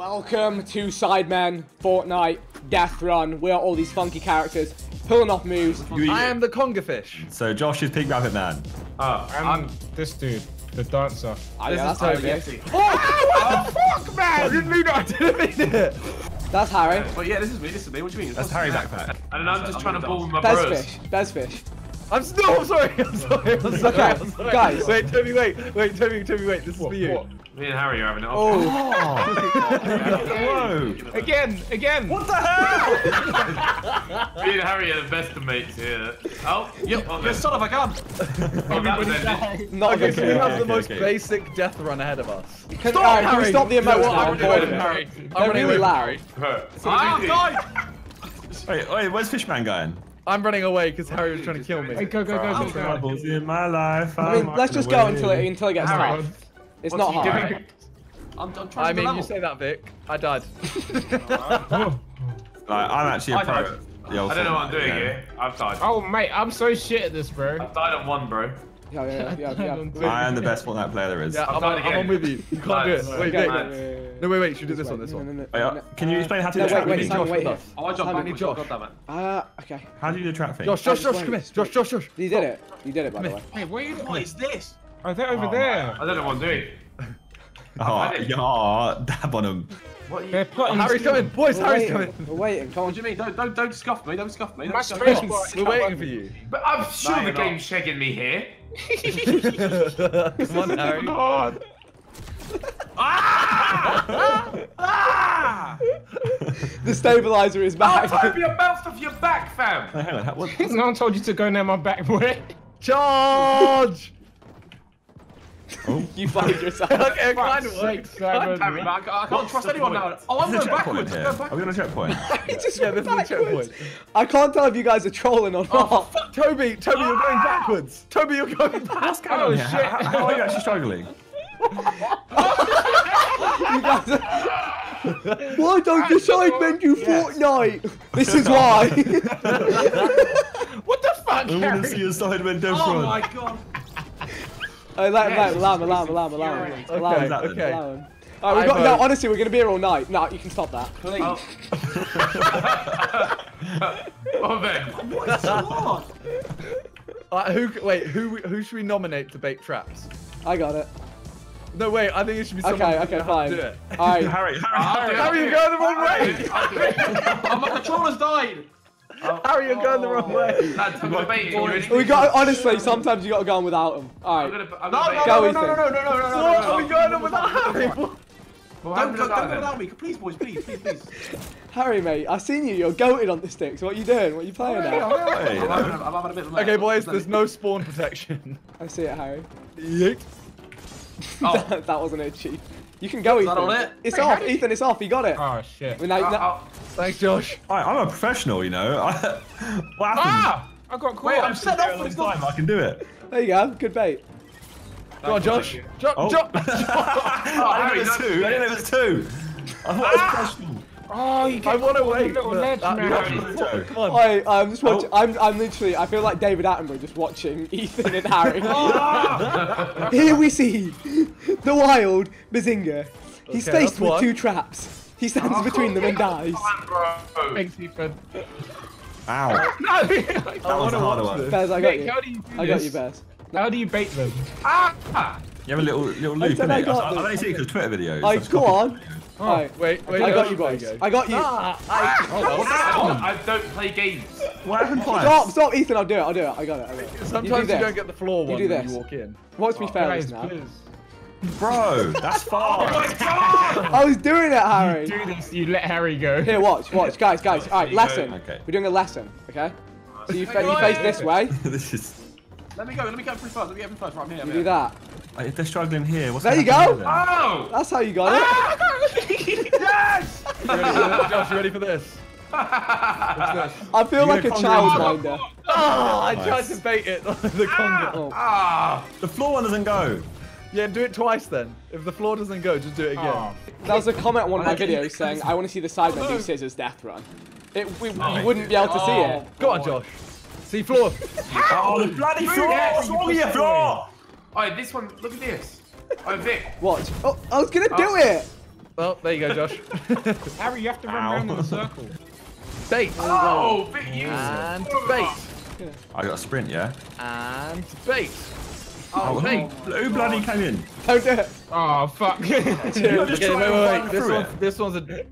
Welcome to Sidemen, Fortnite, Death Run. We are all these funky characters pulling off moves. You- I am the conga fish. So Josh is Pig Rabbit Man. Oh, I'm, I'm. this dude, the dancer. Ah, This yeah, is that's Harry. Toby. Oh, what the fuck, man? I didn't mean it. I didn't mean it. That's Harry. But yeah, this is me. This is me. What do you mean? That's Harry Backpack. And then I'm just trying to ball with my bros. Bezfish. Bezfish. I'm still. I'm sorry. I'm sorry. I'm sorry. Okay, I'm sorry. guys. Wait, Toby. Wait. Wait, Toby. Toby. Wait. This is What, for you. what? Me and Harry are having it. Oh, Whoa! Again, again. What the hell? Me and Harry are the best of mates here. Oh, yep. Oh, You son of a gun! oh, that was ended. not Okay, a so we game. have okay, the most okay. basic death run ahead of us. Can, all right, can we Harry. stop the You know emotes what? now? I'm I'm running bored away of from it. Harry. I'm running really away. loud. Ah, die! Wait, wait, where's Fishman going? I'm running away because Harry was trying to kill Hey, me. go, go, go, go, go. Troubles in my life. I mean, let's just go until it until it gets Harry. tough. It's not hard. doing? I'm, I'm trying I to mean, level. you say that, Vic. I died. Like, I'm actually a pro. know. I don't know what I'm doing game. here. I've died. oh, mate, I'm so shit at this, bro. I've died on one, bro. Yeah, yeah, yeah, yeah. yeah. I am the best Fortnite player there is. Yeah, I've I'm, on, I'm on with you. You can't do it. Nice. Wait, Okay, Vic. yeah, yeah, yeah, yeah. No, wait, wait. Should we do this Way. on this one? no, no, Wait, no. can you explain how to do No, the wait, trap wait, thing? Simon, Josh, wait hold here. Oh, I jumped Simon, backwards. Josh. God damn it. Uh, okay. How do you do the trap thing? Josh, Josh, Josh, come here. Josh, Josh, Josh. You did it. You did it, by the way. Hey, where are you What is this? Oh, they're over Oh, there. I don't know what I'm doing. Oh, yeah, dab on him. What are you... They're plotting. Harry's coming. Boys, We're Harry's waiting. coming. We're waiting. Come What on. do you mean? Don't, don't, don't scuff me. Don't scuff me. Don't My scuff space me. We're waiting for you. But I'm sure No, the not. game's shagging me here. Come on, Harry. God. Ah! The stabilizer is Oh, back. Toby, you bounced off your back, fam. Hey, hang on, how- what? No one told you to go near my back, boy. Charge! Oh. you find yourself. okay, it kind of Fuck's worked. sake, Simon. Damn it, man. I can't, I can't What's trust anyone point? now. Oh, I'm going there a checkpoint backwards. I'm here? going Are we backwards. on a checkpoint? He just Yeah, went this backwards. checkpoint. I can't tell if you guys are trolling or Oh, not. fuck, Toby! Toby, you're going backwards! Toby, you're going backwards! Oh, Yeah, shit. How, how are you actually struggling? You guys are- Why don't the Sidemen do Fortnite? This is why. What the fuck, I want Harry? to see a Sidemen death Oh run. my god. Oh, let him, let Yes, him, allow him, allow him, allow him, allow him. Okay, Allow him. okay. Allow him. Alright, we I got, no, honestly, we're gonna be here all night. No, you can stop that. Please. Oh. Oh, then. What is so hard? Uh, who? Wait, who? Who should we nominate to bait traps? I got it. No, wait. I think it should be someone Okay, okay, fine. do it. Alright. Harry, Harry, I'll do it, Harry, I'll do you're it. going the wrong I'll way. do it, I'll do it. Oh, my controller's died. Harry, Oh. you're going the wrong oh. way. Lads, I'm gonna bait you. You ready? We got honestly. Sometimes you gotta go on without him. I'm Alright. gonna, I'm No, gonna no, bait Go, no, Ethan. no, no, no, no, no, no, no, no, What no. are we going on without Harry? Well, Don't go, don't go go without me. Please, boys, please, please, please. Harry, mate, I seen you. You're goated on the sticks. What are you doing? What are you playing at? Hey, I'm having a- I'm having a bit of Okay, boys. There's no spawn protection. I see it, Harry. Yeet. Oh. that, that wasn't it, Chief. You can go, Is Ethan. that all it? It's Hey, off, how did Ethan. It's off. You got it. Oh, shit. Well, now- Uh, now- uh, Thanks, Josh. I, I'm a professional, you know. I, what happened? Ah! I got caught. Wait, I'm set There off for long this time, I can do it. there you go. Good bait. Go on, Josh. Jo- Oh. Jo- I didn't know it was two. I didn't know it was two. I thought it was professional. Oh, you I get want to caught wait. little ledge, man. Come on. I, I'm just watching. Oh. I'm, I'm literally. I feel like David Attenborough just watching Ethan and Harry. Ah! Here we see the wild Behzinga. He's Okay, faced with one. two traps. He stands Oh, between them and dies. bro. Thanks, Ethan. Ow. No! That was wanna a harder watch one. this. Bez, I got Vic, you. how do you do I got this? you, Bez. How do you bait them? Ah! You have a little little loop, said innit? I I've, got I've this. only seen it because Twitter videos. I go copied on. it. Alright, Wait, wait. I got you, There boys. go. I got you. Ah, I- Oh, What's that? I don't play games. What happened twice? Stop, stop, Ethan. I'll do it. I'll do it. I got it. I got it. Sometimes you, you, do this. don't get the floor You one do when you walk in. Watch me fail this Guys, now. please. Bro, that's far. I was doing it, Harry. Do this, you let Harry go. Here, watch, watch, guys, guys. All right, lesson. Okay. We're doing a lesson, okay? So you, fa- you face this way. this is. Let me go. Let me go through first. Let me get through first. Right, I'm here. I'm You here. do that. Like, if they're struggling here, what's There you go. here? Oh! That's how you got it. Ah, yes! You ready? Josh, you ready for this? I feel You like a come childminder. Oh, oh, oh, oh. Ah, I Nice. tried to bait it. the conga. Ah! Oh. Ah! The floor one doesn't go. Yeah, do it twice then. If the floor doesn't go, just do it again. Oh, There was a comment on one of my videos saying, I want to see the Sidemen do scissors death run. It, we, you wouldn't be able to see it. Go on, Josh. See floor. Oh, the bloody floor! What's wrong with your floor? Oh, this one, look at this. Oh, Vic. Watch. Oh, I was gonna do oh. it! Well, there you go, Josh. Harry, you have to run Ow. around in a circle. bait. Oh, bit useless. And bait. I got a sprint, yeah? And bait. Oh, oh who, bait. who bloody came in? Don't do it. Oh, fuck. You're just Okay, trying wait, to wait, run wait. This through one, this one's a.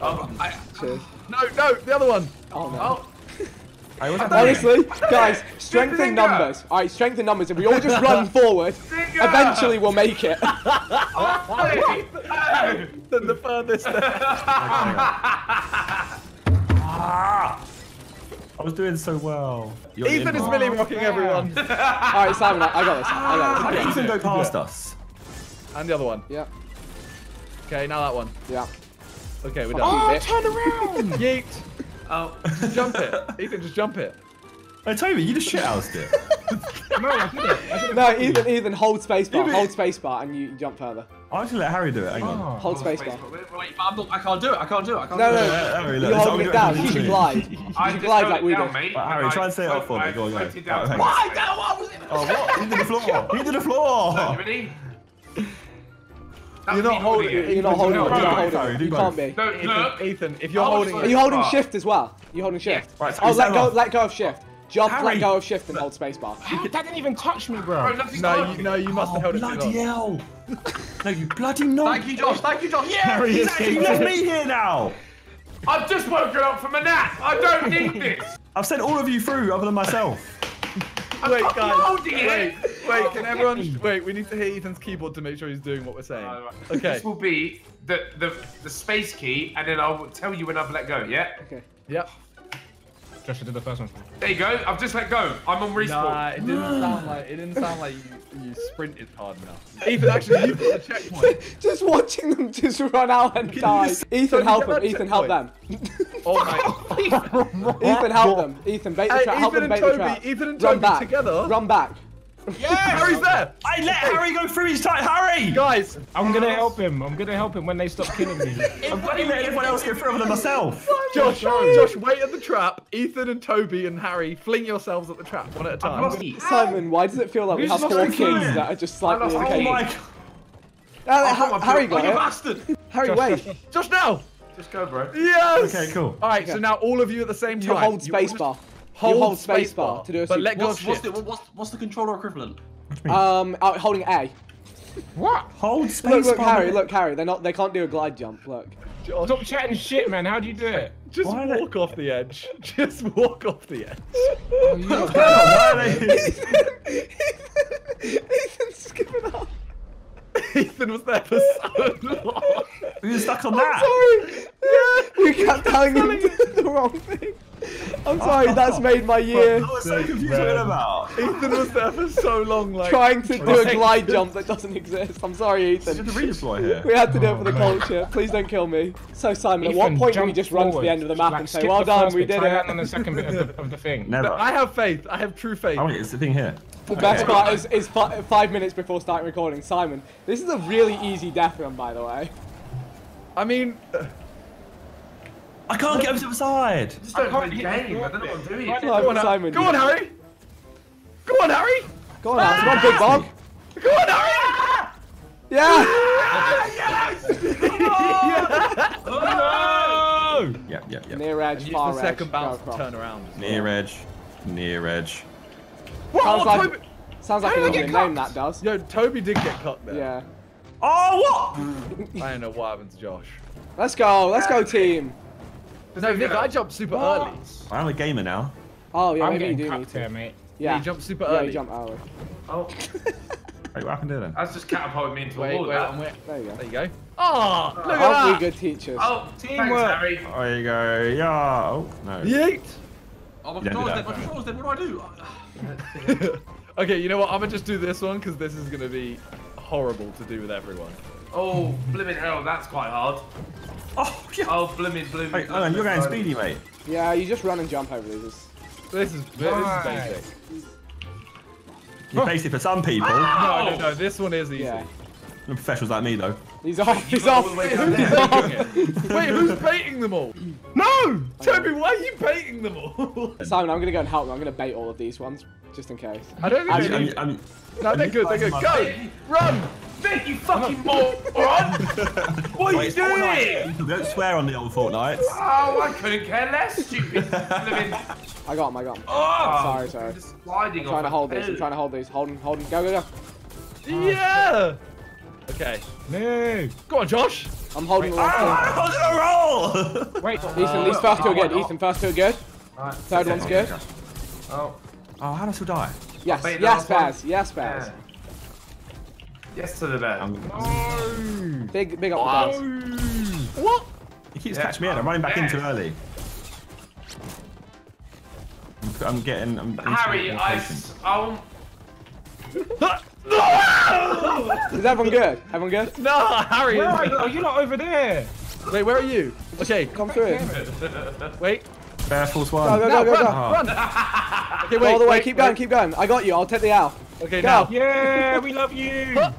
Oh, I, Cheers. No, no, the other one. Oh, no. oh, Hey, what's happening? Honestly, guys, strength in numbers. All right, strength in numbers. If we all just run forward, Finger. eventually we'll make it. Then the furthest. I was doing so well. You're Ethan is milli rocking everyone. All right, Simon, I I got this. I got this. Ethan go past us? And the other one. Yeah, Okay, now that one. yeah. Okay, we're Oh, done. turn around. Yeet. Oh. Just jump it. Ethan, just jump it. Hey, Toby, you just shithoused it. no, I did it. I did it No. Ethan, Ethan, hold spacebar. Ethan- Hold spacebar, and you jump further. I'll actually let Harry do it. Hang on. Oh. Hold oh, spacebar. Wait, wait, I'm not, I can't do it. I can't do it. I can't No, do no, it. Yeah, Harry, look, You're that's holding it down. You should glide. I You should glide like we down, did. mate. Right, Harry, try and say it off for me. Go on, go. floated down Right, to hang my on. Why? space. No, what was it? Oh, what? Into the floor. Into the You floor. Ready? That You're not holding it. You're not holding it. You're not holding Harry, You can't be. No, Ethan, look. Ethan, if you're holding like- Are you holding shift as well? You're holding shift? Right, so Oh, let go. off. Let go of shift. Jump. Harry. Let go of shift and hold spacebar. That didn't even touch me, Bro, bro. No, you, no, you must have oh, held it too Bloody hell. No, you bloody not. Thank you, Josh. Thank you, Josh. Yeah. Harry He escaped left me here now. I've just woken up from a nap. I don't need this. I've sent all of you through other than myself. Wait, guys. holding it. Wait, wait, can everyone. Wait, we need to hear Ethan's keyboard to make sure he's doing what we're saying. Alright. Okay. This will be the, the the space key, and then I'll tell you when I've let go. Yeah. Okay. Yep. Josh, I did the first one. There you go. I've just let go. I'm on respawn. Nah, it didn't sound like it didn't sound like you, you sprinted hard enough. Ethan, actually, you've got the checkpoint. Just watching them just run out and you die. just- Ethan, help them. Ethan, help them. Oh my. Ethan, help them. Ethan, bait the Hey, trap. Help Ethan them and bait the Toby, trap. Ethan and Run Toby back. together. Run back. Harry's there. I let Harry go through his time. Harry! Guys, I'm gonna help him. I'm gonna help him when they stop killing me. I'm bloody let everyone else go through other than myself. Josh, Josh, wait at the trap. Ethan and Toby and Harry, fling yourselves at the trap one at a time. Simon, why does it feel like we have lost four the key? keys that are just slightly lost the Oh okay? my god. Uh, I've Ha- got my Harry got Oh, you it. bastard. Harry, Josh, wait. Josh, Josh. Josh, now. Just go, bro. Yes. Okay, cool. All right, so now all of you at the same time. You hold all just spacebar. Hold, You hold spacebar spacebar to do a But super- let go What's, what's, shift. the, what's, what's the controller equivalent? Um, uh, holding A. What? Hold space. Look, look. Harry. Look, Harry. They're not. They can't do a glide jump. Look. Josh, Stop chatting shit, man. How do you do it? just Why are they- walk off the edge. Just walk off the edge. Why are they- Ethan's skipping off. Ethan was there for so long. We were stuck on I'm that. sorry. Yeah, we kept telling him the wrong thing. I'm sorry. That's made my year. I was so confused what you're about. Ethan was there for so long, like Trying to do a glide jump that doesn't exist. I'm sorry, There's a Ethan. redeploy here. We had to do it oh, for the Oh, man. culture. Please don't kill me. So Simon, at what point do we jump just run to the end of the map Like, and say, skip "Well done, we did try land it"? on the second bit of the, of the thing. Never. I have faith. I have true faith. Oh, wait, it's the thing here. The best part is, is fi- five minutes before starting recording. Simon, this is a really easy death run, by the way. I mean, I can't get over to the side. Just don't I play can't the game. I don't know what I'm doing. Right. Go on, Simon. Go on, Harry. Go on, Harry. Go on, Alex. Come on, Big ah! Bob. Go on, Harry. Yeah. Oh no! Yep, yep, yep. Near edge, Use far the edge. second bounce to turn around. Near edge. Near edge. Whoa, Sounds oh, like, Toby. sounds like How an did I get Indian name, that does. Yo, Toby did get cut there. Yeah. Oh, what? I don't know what happened to Josh. Let's go. Let's go, team. No, Vic, I jumped super early. I'm a gamer now. Oh, yeah, I'm maybe you getting do cut need to. here, mate. Yeah. you jumped super Yeah, early. you jump early. Oh, Wait, what happened there then? that's just catapulted me into a wall. wait, that. Wait. There you go. There you go. Oh, oh look at Aren't we that. good teachers? Oh, Teamwork. Thanks, Harry. There you go. Yeah. Oh, no. Yeet. Oh, my Yeah, controller's dead. My that. controller's dead. What do I do? okay, you know what? I'm gonna just do this one because this is gonna be horrible to do with everyone. Oh, blimmin' hell, that's quite hard. Oh, yeah. Oh, blimmin' blimmin'. Wait, hang you're going speedy, mate. Yeah, you just run and jump over these. This is this is basic. You're basic for some people. No, no, no. Oh. This one is easy. Yeah. Professionals like me, though. He's off. He's off. all the way He's off. Wait, who's baiting them all? No! Toby, why are you baiting them all? Simon, I'm gonna go and help them. I'm gonna bait all of these ones, just in case. I don't think I'm, they I'm, need... I'm, No, they're good, they're good. Go! Run! Vic, you fucking moron! Run! What are Wait, you it's doing? Fortnite. Don't swear on the old Fortnite. Oh, I couldn't care less, stupid. I got him. I got him. Oh, Sorry, sorry. Just sliding I'm trying to hold a these. I'm trying to hold these. Hold him. Hold him. Go, go, go. Yeah! Okay. No. Go on, Josh! I'm holding the Ah, last I was gonna roll! Wait. one. Ethan, these first two are good. oh, Ethan, fast two are good. Right. Third one's good. Oh, Oh, how do I still die? Yes. bait Yes, last one. Baz. Yes, Baz. yeah. Yes to the left. I'm, No. Big, big up the Baz. What? he keeps Yeah, catching me in. I'm running back in too early. I'm, I'm getting. I'm, I'm Harry, more I, patient. s- I want... Is everyone good? Everyone good? No, Harry! Where are you? Are you not over there? Wait, where are you? Okay, Come through. wait. Bear Force Go, One. go, Now, go, go, run, go. Oh. run! Okay, wait, All the way. wait, Keep going. wait. Keep going. I got you. I'll take the L. Okay, Go. now. Yeah, we love you.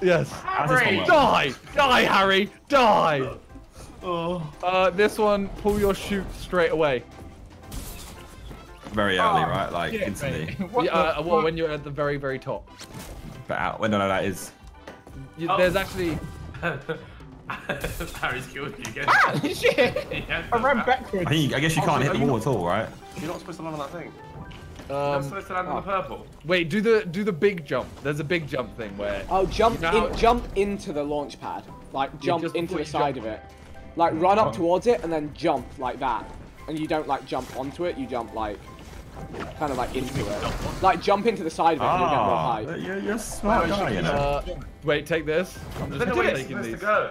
Yes. How's Harry! work? Die! Die, Harry! Die! Oh. Uh, this one, pull your chute straight away. Very early, right? Like Yeah, instantly. Yeah, uh, well, when you're at the very, very top. But out. When no, no, that is. You, Oh. There's actually... Harry's killed you again. Ah, shit. Yeah, I ran I backwards. think. I guess you can't hit the are you wall at all, right? You're not supposed to land on that thing. I'm Um, supposed to land on the purple. wait, do the do the big jump. There's a big jump thing where... Oh, jump You know in, how- jump into the launch pad. Like jump just into the side jump. of it. Like run Oh. up towards it and then jump like that. And you don't like jump onto it. You jump like kind of like into it. Like jump into the side of it and you get more Ah, height. you're, you're smart guy, you know. Uh, wait, take this. I'm just don't know where taking supposed to go.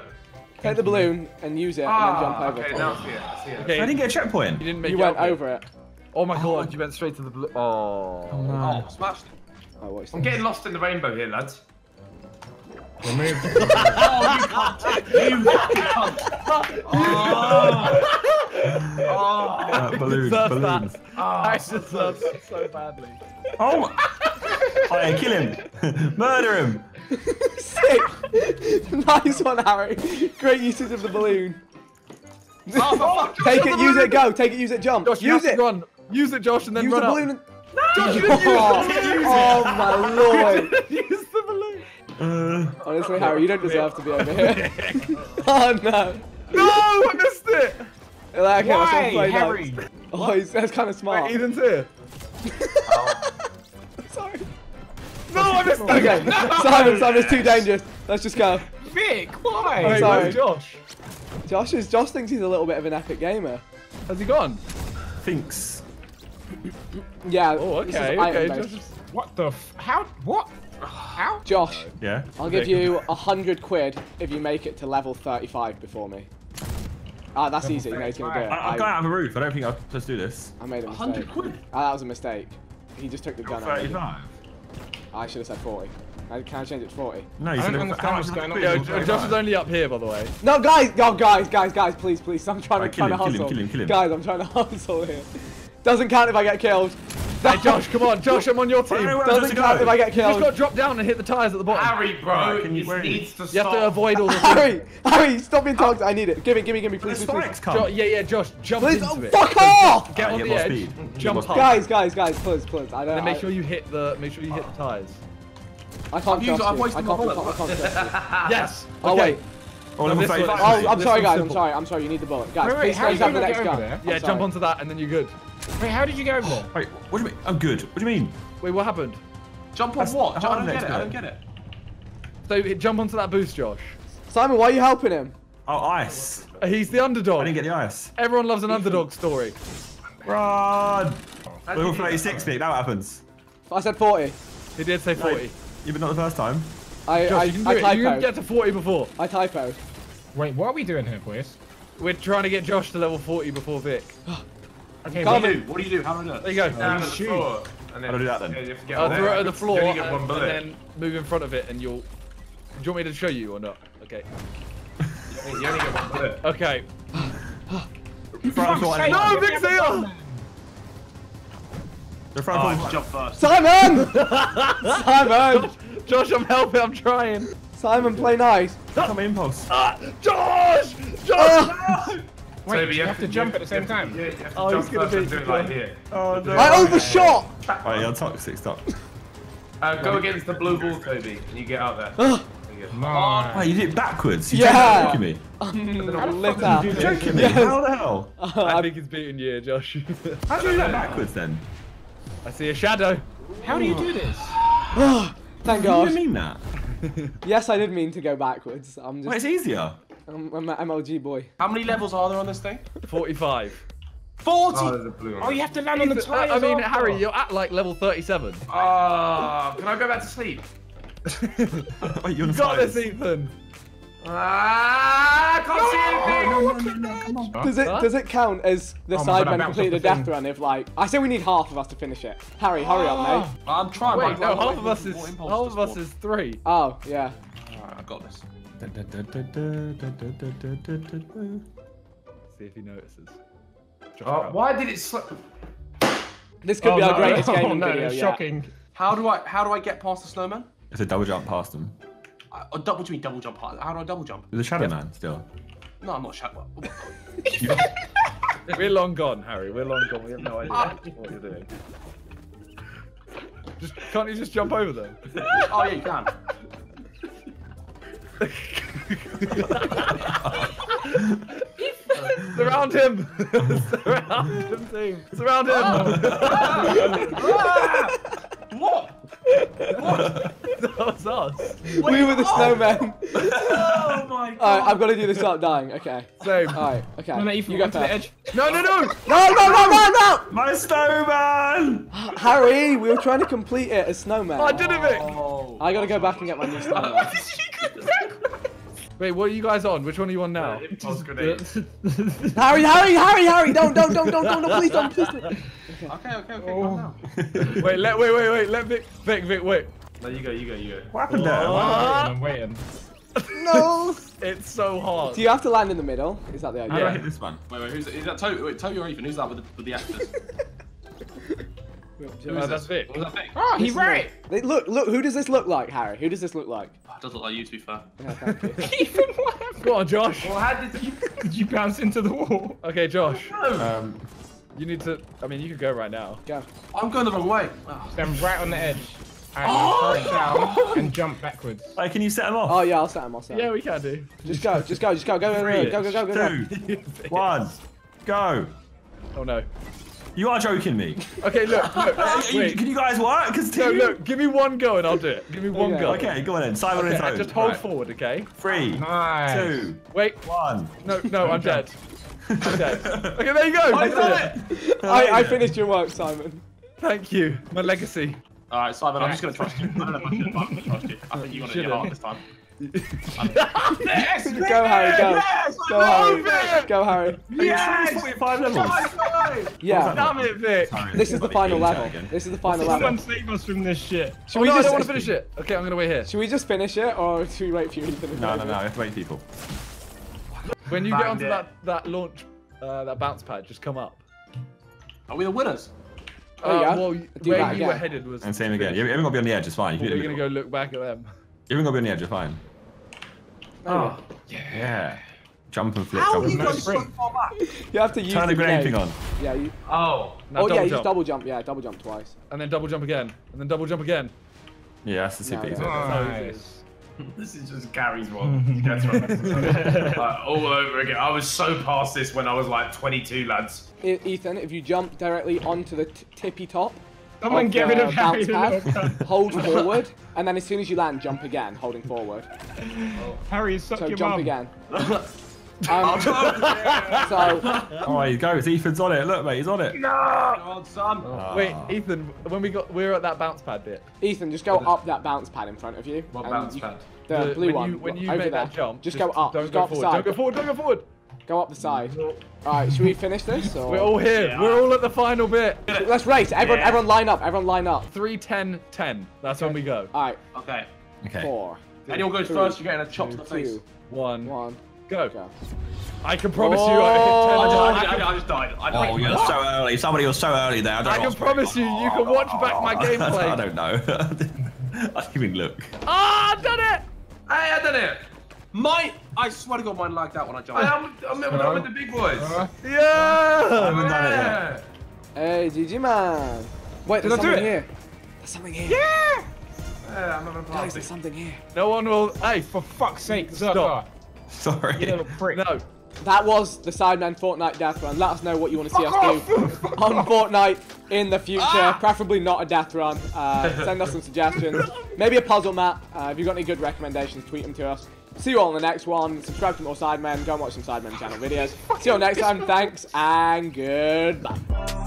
Take the balloon and use it and then jump Ah, over. okay, for now. I see it. I see it. Okay, I didn't get a checkpoint. you didn't make You it went up over it. Oh my god, you went straight to the blue. Oh. Oh, smashed. Oh, I'm getting lost in the rainbow here, lads. Remove. Uh, balloon, Deserve balloons. that. I deserve that so badly. Oh! my- Oh, yeah, kill him. Murder him. Sick! nice one, Harry. Great usage of the balloon. Oh. Take it, use it, go. Take it, use it, jump. Josh, use it. run. Use it, Josh, and then Use run the up. balloon. And... Josh, you didn't use Oh, oh my lord. Uh, Honestly, Harry, you don't deserve to be over here. oh no. No, I missed it. Like, okay, Why, Harry? now. Oh, he's, that's kind of smart. Wait, Ethan's here. Sorry. No, I missed it. Okay, Simon, Simon, it's too dangerous. Let's just go. Vic, why? Wait, Sorry. Josh? Josh is Josh thinks he's a little bit of an epic gamer. Has he gone? thinks. Yeah. Oh, okay, okay. based. Josh is... What the? F how? What? How? Josh, Yeah. I'll give you a hundred quid if you make it to level 35 before me. Ah, that's easy. No, he's gonna do it. I, I've I, gone out of a roof. I don't think I'll just do this. I made a 100 mistake. quid. Ah, that was a mistake. He just took the gun. out. 35. I should have said 40. I, can I change it to 40? No, you I said don't it- understand how what's much going on. quid Yo, was Jo- 35? Josh is only up here, by the way. No, guys, no, guys, guys, guys, please, please. I'm trying to, Right, kill trying to him, kill him, hustle. kill him, kill him. Guys, I'm trying to hustle here. Doesn't count if I get killed. Hey, Josh, come on. Josh, I'm on your I don't team. know where Doesn't count go. if I get You just killed. got to drop down and hit the tires at the bottom. Harry, bro, can you- this where are you? needs to You stop. have to avoid all the things. Harry, Harry, stop being toxic. I need it. Give me, give me, give me, please, please, spikes please. come. Jo- yeah, yeah, Josh, jump Please, into oh, it. fuck off! Get on get the edge, speed. jump more up. Guys, guys, guys, please, please. I don't. and then I, make sure you hit the. Make sure you hit the tires. I can't I've used- trust I've you. I wasted can't, my I can't, I bullet. can't trust you. Yes. Oh okay. wait. Oh, level this one- 35. Oh, I'm sorry, one's guys. I'm sorry. I'm sorry. You need the bullet, guys. Wait, wait, please how please have the next get gun. Yeah, jump onto that and then you're good. Wait, how did you go over there? Wait, what do you mean? I'm good. What do you mean? Wait, what happened? Jump on That's what? the I don't get it. I don't get it. So jump onto that boost, Josh. Simon, why are you helping him? Oh, ice. He's the underdog. I didn't get the ice. Everyone loves an underdog story. Run! How'd Level you do that? 36, Nick. Now what happens? I said 40. He did say 40. Yeah, but not the first time. I Josh, I, you can do I it. You can typoed. get to 40 before. I typoed. Wait, what are we doing here, boys? We're trying to get Josh to level 40 before Vic. Okay, What wait. do you do? What do you do? How do I do There you go. Down to the shoot. floor. And then, How do I do that then? Yeah, you have to Uh, throw it there. at the floor and, and then move in front of it and you'll... Do you want me to show you or not? Okay. You only get one bullet. Okay. The front No, Vic's here! The front Oh, I floor. jump first. Simon! Simon! Josh, I'm helping. I'm trying. Simon, play nice. Come on, impulse. Ah, Josh! Josh! Wait, Toby, you have to jump at the same time. Yeah, you have to Oh, jump he's gonna first and be- do it like here. Oh no. I overshot. Right, you're toxic. Stop. Uh, go against the blue ball, Toby, and you get out there. Ugh. There you go. Wait, you did it backwards. You Yeah. joking me. Mm, Lit You're joking me. Yes. How the hell? I think he's beating you, Josh. How do you do that backwards then? I see a shadow. How do you do this? Thank You God. didn't mean that. Yes, I did mean to go backwards. I'm Wait, it's easier. I'm, I'm an MLG boy. How many levels are there on this thing? 45. 40! Oh, there's a blue one. Oh, you have to land on the Ethan, tires. I mean, after. Harry, you're at like level 37. Ah, can I go back to sleep? Wait, you're on Got this, Ethan. Ah, I can't see anything. Does it Huh? does it count as the Oh my God, Sidemen completed a the death thing. run if like I say we need half of us to finish it. Harry, hurry up, mate. I'm trying. Wait, no, I'm half of us is more half of us is three. Oh yeah. Alright, I got this. See if he notices. Oh, why did it slip? This could Oh, be our oh, no. greatest oh, gaming no, video it's shocking. How do I how do I get past the snowman? It's a double jump past them. I, oh, double, what do you mean double jump? How how do I double jump? There's a shadow man still. No, I'm not shut. Well, oh, We're long gone, Harry. We're long gone. We have no idea ah. what you're doing. Just can't you just jump over them? oh yeah, you can. Surround him! Surround him, team! Surround him! Oh. What? that was us. We were the oh. snowmen. Oh my god. Alright, I've got to do this without dying. Okay. Same. Alright. Okay. No, no, Ethan, you go to the first. edge. No, no, no! No, no, no, no, no! My snowman! Harry, we were trying to complete it as snowmen. I did it, Vic! Oh. I gotta go back and get my new snowman. Wait, what are you guys on? Which one are you on now? Impulse grenade. Harry, Harry, Harry, Harry! Don't, don't, don't, don't, don't, don't please, don't, please. Don't. Okay, okay, okay. Oh. calm down. Wait, let wait, wait, wait. Let Vic, Vic, Vic, wait. No, you go, you go, you go. What happened there? Oh. I'm waiting. No. It's so hard. Do you have to land in the middle? Is that the How do idea? I hit this one? Wait, wait, who's is that? Toby, wait, Toby or Ethan? Who's that with the, with the actors? Who Uh, that's this? Vic. Was that Vic? Oh, he's is right. They, look, look. Who does this look like, Harry? Who does this look like? It does look like you, to be fair. Yeah, thank you. Ethan, what happened? Go on, Josh. Well, how did you? Did you bounce into the wall? Okay, Josh. Um, You need to. I mean, you could go right now. Go. I'm going the wrong way. Oh. Stand right on the edge. And oh! down and jump backwards. hey, can you set them off? Oh yeah, I'll set him. I'll set him. Yeah, we can do. Just go, just go, just go, go, go, Three, go, go, go, go, go. two, one, go. Oh no. You are joking me. Okay, look, look. You- Can you guys work? Cause No, two- look. Give me one go and I'll do it. Give me one Okay. go. Okay, go on then. Simon Okay, and uh, and just hold Right. forward, okay? Three, Nice. two, Wait. one. No, no, I'm dead. I'm dead. Okay, there you go. I Did done it. I, I finished your work, Simon. Thank you. My legacy. Alright, Simon, I'm just going to trust you. I don't know if I should, but I'm going to trust you. I think you're going to Should've. get hard this time. Go, Harry, go. Go, Harry. Go, Harry. Yes! 45 levels. Yeah. Damn it, Vic. This is the final level. This is the final level. Someone save us from this shit. Should Oh, we no, I don't want to finish it. Okay, I'm gonna wait here. Should we just finish it, or should we wait for you to finish No, it? no, no. no. I have to wait people. When you get onto it. that that launch, uh, that bounce pad, just come up. Are we the winners? Oh, yeah? Uh, well, Do where that you were headed was. And same again. You haven't got to be on the edge. It's fine. You can We're gonna go look back at them. You haven't got to be on the edge. It's fine. Oh, Yeah. Jump and flip. How jump are you and going flip. so sprint. back? You have to use Turn the grenade thing on. Yeah. You... oh. Now oh yeah, you jump. just double jump. Yeah, double jump twice. And then double jump again. And then double jump again. Yeah, that's the super No, easy. no. Nice. This is just Gary's one. You guys like, all over again. I was so past this when I was like 22, lads. Ethan, if you jump directly onto the t- tippy top, Someone of get rid the of Harry. bounce pad, hold forward, and then as soon as you land, jump again, holding forward. cunt. Harry, suck So your jump mum. again. Um, so Oh, he goes. Ethan's on it. Look, mate, he's on it. God, son. Wait, Ah. Ethan, when we got, we were at that bounce pad bit. Ethan, just go up that bounce pad in front of you. What bounce you- pad? The, The- blue when one. You, when you over make there. that jump, just, go up. Don't just go go up the forward. side. Don't go forward. Don't go forward. Go up the side. All right, should we finish this? Or? We're all here. Yeah. We're all at the final bit. Let's race. Everyone, Yeah. everyone line up. Everyone line up. 3, 10, 10. That's when we go. All right, Okay. Okay. four, Anyone goes Three, first, you're getting a chop to the face. two, One, one, go. go. I can promise you. Oh. I I, just, hit 10. I, I, I just died. I Oh, died. you're so early. Somebody was so early there. I, don't I know can promise you, going you can watch back my gameplay. I don't know. I didn't even look. Ah, I've done it! Hey, I done it. Mine, I swear to God, mine lagged out when I jumped. Hey, I'm, I'm, I'm, I'm with the big boys. Uh, I yeah! haven't done it yet. Yeah. Hey, GG man. Wait, Did there's I do something it? here. There's something here. Yeah! Yeah, I'm having a Guys, there's something here. No one will. Hey, for fuck's sake, stop. Sorry. You little prick. No. That was the Sidemen Fortnite Death Run. Let us know what you want to see us do on Fortnite in the future. Preferably not a death run. Uh, send us some suggestions. Maybe a puzzle map. Uh, if you've got any good recommendations, tweet them to us. See you all in the next one. Subscribe to more Sidemen. Go and watch some Sidemen channel videos. See you all next time. Thanks and goodbye.